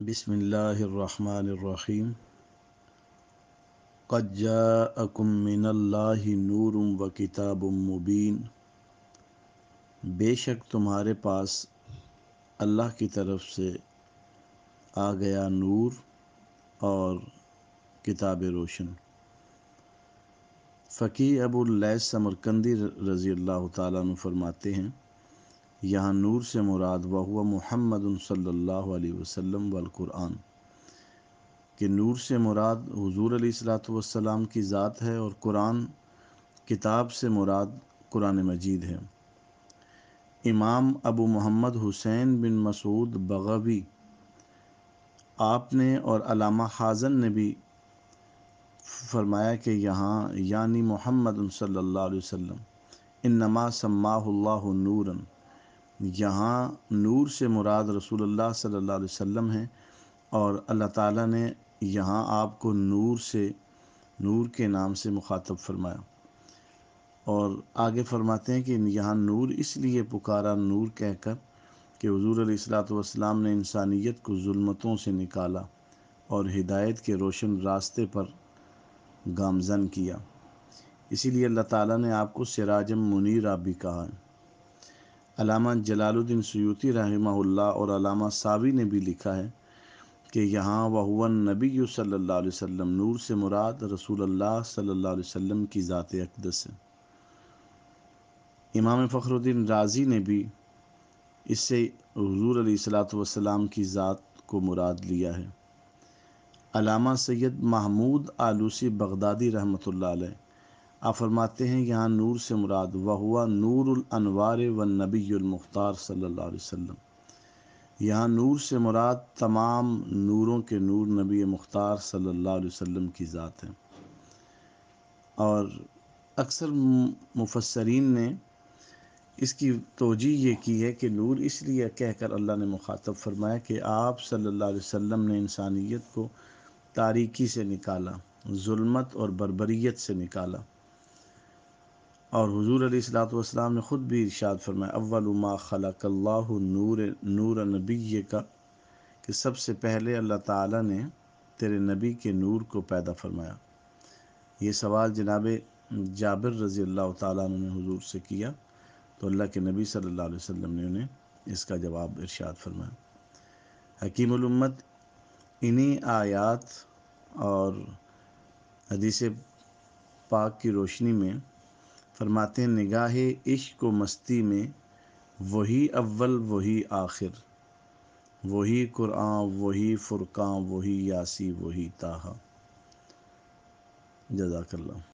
بسم اللہ الرحمن الرحیم. قد جاءکم من اللہ نور و کتاب مبین. بے شک تمہارے پاس اللہ کی طرف سے آ گیا نور اور کتاب روشن. فقی ابو اللیث سمرکندی رضی اللہ تعالیٰ عنہ فرماتے ہیں یہاں نور سے مراد وہ محمد صلی اللہ علیہ وسلم والقرآن، کہ نور سے مراد حضور علیہ السلاۃ والسلام کی ذات ہے اور قرآن کتاب سے مراد قرآن مجید ہے۔ امام ابو محمد حسین بن مسعود بغوی، آپ نے اور علامہ حازن نے بھی فرمایا کہ یہاں یعنی محمد صلی اللہ علیہ وسلم، انما سماہ اللہ نوراً یہاں نور سے مراد رسول اللہ صلی اللہ علیہ وسلم ہیں اور اللہ تعالیٰ نے یہاں آپ کو نور سے، نور کے نام سے مخاطب فرمایا۔ اور آگے فرماتے ہیں کہ یہاں نور اس لیے پکارا نور کہہ کر کہ حضور علیہ السلاۃ والسلام نے انسانیت کو ظلمتوں سے نکالا اور ہدایت کے روشن راستے پر گامزن کیا۔ اسی لیے اللہ تعالیٰ نے آپ کو سراجم منیر آپ بھی کہا۔ ہے علامہ جلال الدین سیوتی رحمہ اللہ اور علامہ صابی نے بھی لکھا ہے کہ یہاں وہ نبی صلی اللہ علیہ وسلم نور سے مراد رسول اللہ صلی اللہ علیہ وسلم کی ذات اقدس ہے۔ امام فخر الدین راضی نے بھی اس سے حضور علیہ السلاۃ والسلام کی ذات کو مراد لیا ہے۔ علامہ سید محمود آلوسی بغدادی رحمۃ اللہ علیہ آپ فرماتے ہیں یہاں نور سے مراد وہ نور الانوار و نبی المختار صلی اللہ علیہ وسلم۔ یہاں نور سے مراد تمام نوروں کے نور نبی مختار صلی اللہ علیہ وسلم کی ذات ہے اور اکثر مفسرین نے اس کی توجہ یہ کی ہے کہ نور اس لیے کہہ کر اللہ نے مخاطب فرمایا کہ آپ صلی اللہ علیہ وسلم نے انسانیت کو تاریکی سے نکالا، ظلمت اور بربریت سے نکالا۔ اور حضور علیہ السلاۃ والسلام نے خود بھی ارشاد فرمایا، اول ما خلق اللہ نور نور نبی کا کہ سب سے پہلے اللہ تعالیٰ نے تیرے نبی کے نور کو پیدا فرمایا۔ یہ سوال جناب جابر رضی اللہ تعالیٰ نے حضور سے کیا، تو اللہ کے نبی صلی اللہ علیہ وسلم نے انہیں اس کا جواب ارشاد فرمایا۔ حکیم الامت، انہی آیات اور حدیث پاک کی روشنی میں فرماتے ہیں، نگاہ عشق و مستی میں وہی اول، وہی آخر، وہی قرآن، وہی فرقان، وہی یاسی، وہی تاہا جزاک اللہ۔